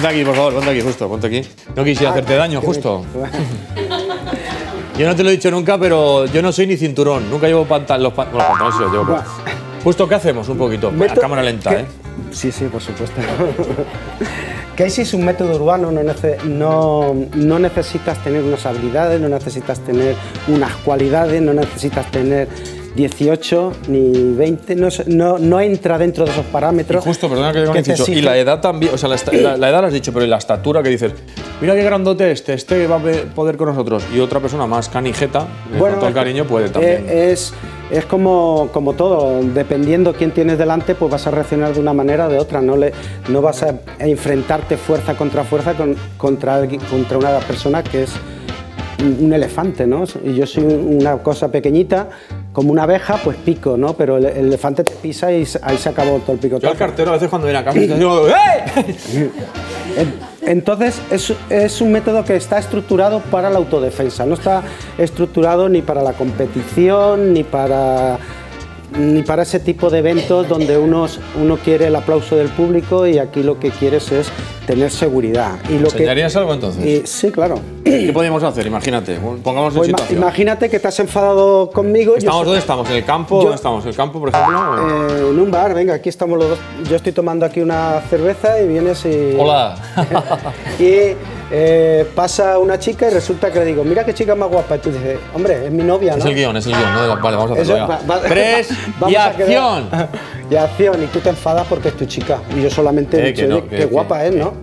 Ponte aquí, por favor, ponte aquí, justo, ponte aquí. No quisiera Ah, hacerte daño, justo. Yo no te lo he dicho nunca, pero yo no soy ni cinturón. Nunca llevo pantalones. Los, pan- los pantalones sí los llevo. Justo, ¿qué hacemos? Un poquito. A cámara lenta. ¿eh? Sí, sí, por supuesto. Casey es un método urbano, no, nece- no, no necesitas tener unas habilidades, no necesitas tener unas cualidades, no necesitas tener 18 ni 20, no, no, no entra dentro de esos Y parámetros. justo, perdona que, te dicho. Y la edad también, o sea, la, la- la edad la has dicho, pero y la estatura que dices, mira qué grandote este, este va a poder con nosotros. Y otra persona más canijeta, eh, con todo el cariño, puede también. eh, Es, es como, como todo, dependiendo quién tienes delante, pues vas a reaccionar de una manera o de otra. No, le, no vas a enfrentarte fuerza contra fuerza con- contra, alguien- contra una persona que es un un elefante, ¿no? Y yo soy una cosa pequeñita, como una abeja, pues pico, ¿no? Pero el, el elefante te pisa y ahí se acabó todo el pico. Yo al cartero a veces cuando viene a casa digo, ¡eh! En- Entonces es, es un método que está estructurado para la autodefensa, no está estructurado ni para la competición ni para ni para ese tipo de eventos donde unos, uno quiere el aplauso del público y aquí lo que quieres es tener seguridad. Y lo que, ¿Enseñarías algo entonces? y- sí, claro. ¿Qué podríamos hacer? Imagínate, pongámonos en Pues situación. imagínate que te has enfadado conmigo. yo ¿Estamos soy- dónde estamos? ¿En el campo? Yo- ¿Dónde estamos? ¿En el campo, por ejemplo? Eh, en un bar, venga, aquí estamos los dos. Yo estoy tomando aquí una cerveza y vienes y. Hola. y eh, pasa una chica y resulta que le digo, mira qué chica más guapa. Y tú dices, hombre, es mi novia, ¿no? Es el guion, es el guion. ¿no? Vale, vamos a hacerlo. Eso, va- va- Tres vamos y quedar- acción. y acción. Y tú te enfadas porque es tu chica. Y yo solamente he Eh, dicho, que no, "Oye, que- qué que- guapa es, ¿no?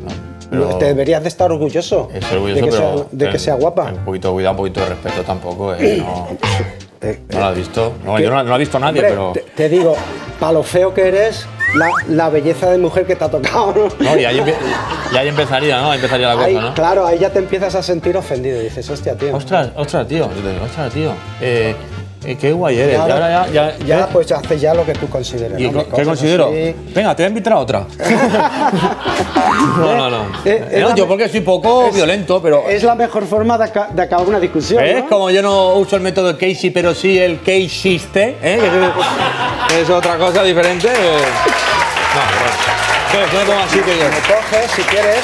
pero- Te deberías de estar orgulloso, Estoy orgulloso, de, que pero. sea, de que ten- sea guapa. Un poquito de cuidado, un poquito de respeto tampoco. eh, No, Eh, no lo has visto. No, yo no, no lo ha visto nadie, hombre, pero. te, te digo, para lo feo que eres, la, la belleza de mujer que te ha tocado, ¿no? No, y ahí, empie- y ahí empezaría, ¿no? Ahí empezaría la cosa, ¿no? Claro, ahí ya te empiezas a sentir ofendido. Y dices, hostia, tío. Ostras, ostras, tío. Ostras, tío. Eh, eh, qué guay eres. Y Ahora- ahora ya. ya, Ya, ¿eh? pues haces ya lo que tú consideres. ¿Y ¿no? qué Cosas considero? así. Venga, te voy a invitar a otra. no, no, no. Eh, No, yo porque soy poco es- violento, pero. Es la mejor forma de, aca- de acabar una discusión. ¿Ves? ¿no? Como yo no uso el método Casey, pero sí el Caseyste, ¿eh? que es, es otra cosa diferente. No, bueno. ¿Qué? ¿Qué me pongo así que yo? Me coges si quieres.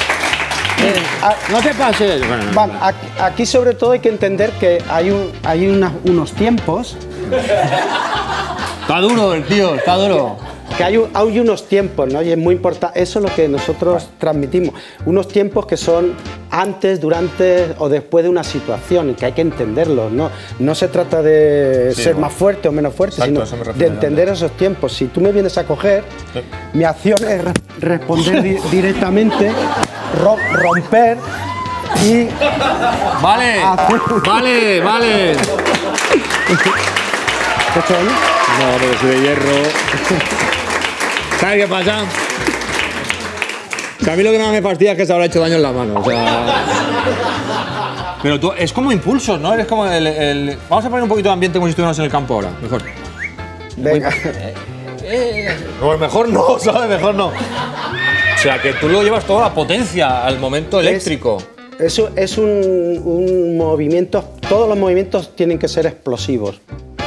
Ah, No te pases. Bueno, no. Vale, aquí, aquí sobre todo hay que entender que hay, un- hay una- unos tiempos, Está duro el tío, está duro. Que hay, un- hay unos tiempos, ¿no? Y es muy importante, eso es lo que nosotros transmitimos, unos tiempos que son antes, durante o después de una situación que hay que entenderlos, ¿no? No se trata de Sí, ser bueno. más fuerte o menos fuerte, Exacto, eso me sino de entender esos tiempos. Si tú me vienes a coger, Sí. mi acción es re- responder di- directamente, ro- romper y Vale, vale, vale. ¿Qué? No, pero soy de hierro. ¿Sabes qué pasa? Que a mí lo que más me fastidia es que se habrá hecho daño en la mano. O sea... Pero tú, es como impulsos, ¿no? Eres como el, el- Vamos a poner un poquito de ambiente como si estuviéramos en el campo ahora. Mejor. Venga. No, mejor no, ¿sabes? Mejor no. O sea, que tú lo llevas toda la potencia al momento eléctrico. Eso es un, un movimiento, todos los movimientos tienen que ser explosivos.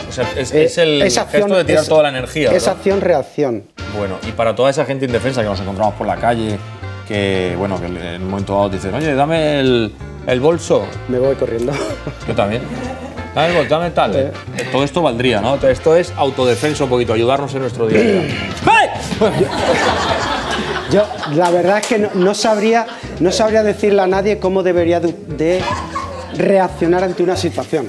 O sea, es, Eh, es el acción- gesto de tirar es- toda la energía. Es acción-reacción. Bueno, y para toda esa gente indefensa que nos encontramos por la calle, que, bueno, que en un momento dado te dicen, oye, dame el, el bolso. Me voy corriendo. Yo también. Dame el bolso, dame tal. Eh. Todo esto valdría, ¿no? Esto es autodefensa un poquito, ayudarnos en nuestro día a día. Yo, la verdad es que no, no sabría, no sabría decirle a nadie cómo debería de, de reaccionar ante una situación.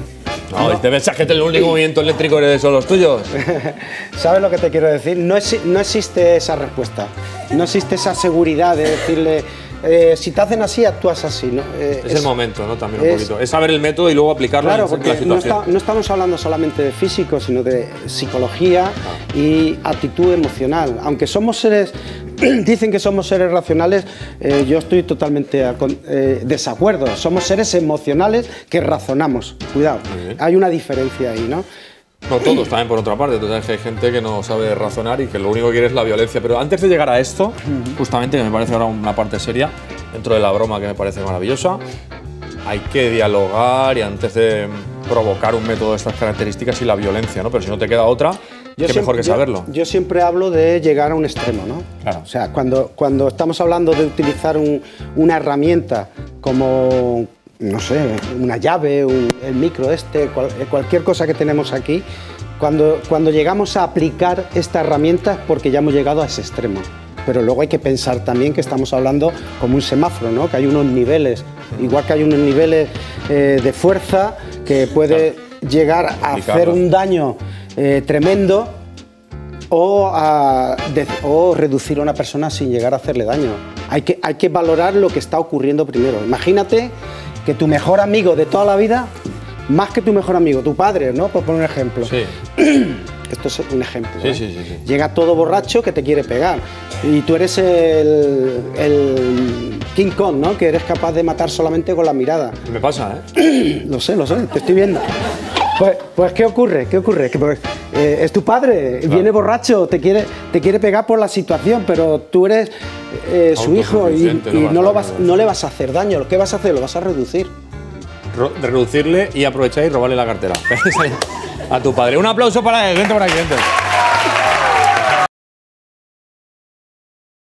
No, ¿te pensás que el único movimiento eléctrico son los tuyos? ¿Sabes lo que te quiero decir? No, exi- no existe esa respuesta. No existe esa seguridad de decirle, eh, si te hacen así, actúas así. ¿no? Eh, Es, el momento, ¿no? También un es- poquito. Es saber el método y luego aplicarlo Claro, en la porque no, situación. está- no estamos hablando solamente de físico, sino de psicología y actitud emocional. Aunque somos seres, dicen que somos seres racionales, eh, yo estoy totalmente a eh, desacuerdo. Somos seres emocionales que razonamos. Cuidado, hay una diferencia ahí, ¿no? No todos también por otra parte, tú sabes que hay gente que no sabe razonar y que lo único que quiere es la violencia. Pero antes de llegar a esto, justamente que me parece ahora una parte seria, dentro de la broma que me parece maravillosa, hay que dialogar y antes de provocar un método de estas características y la violencia, ¿no? Pero si no te queda otra, Qué mejor que saberlo. Yo, siempre hablo de llegar a un extremo, ¿no? Claro. O sea, cuando, cuando estamos hablando de utilizar una herramienta como, no sé, una llave, el micro este, cualquier cosa que tenemos aquí, cuando, cuando llegamos a aplicar esta herramienta es porque ya hemos llegado a ese extremo. Pero luego hay que pensar también que estamos hablando como un semáforo, ¿no? que hay unos niveles, igual que hay unos niveles eh, de fuerza que puede llegar a hacer un daño eh, tremendo o, a, o reducir a una persona sin llegar a hacerle daño. Hay que, hay que valorar lo que está ocurriendo primero. Imagínate que tu mejor amigo de toda la vida más que tu mejor amigo, tu padre, ¿no? Por poner un ejemplo. Sí. Esto es un ejemplo. Sí, sí, sí, Llega todo borracho que te quiere pegar. Y tú eres el, el, King Kong, ¿no? Que eres capaz de matar solamente con la mirada. Me pasa, ¿eh? lo sé, lo sé, te estoy viendo. Pues, pues ¿qué ocurre? ¿Qué ocurre? Que pues, eh, es tu padre, viene borracho, te quiere, te quiere pegar por la situación, pero tú eres eh, su hijo y, no, lo vas, no le vas a hacer daño. ¿Qué vas a hacer? Lo vas a reducir reducirle y aprovechar y robarle la cartera. a tu padre. Un aplauso para él, vente por aquí, vente.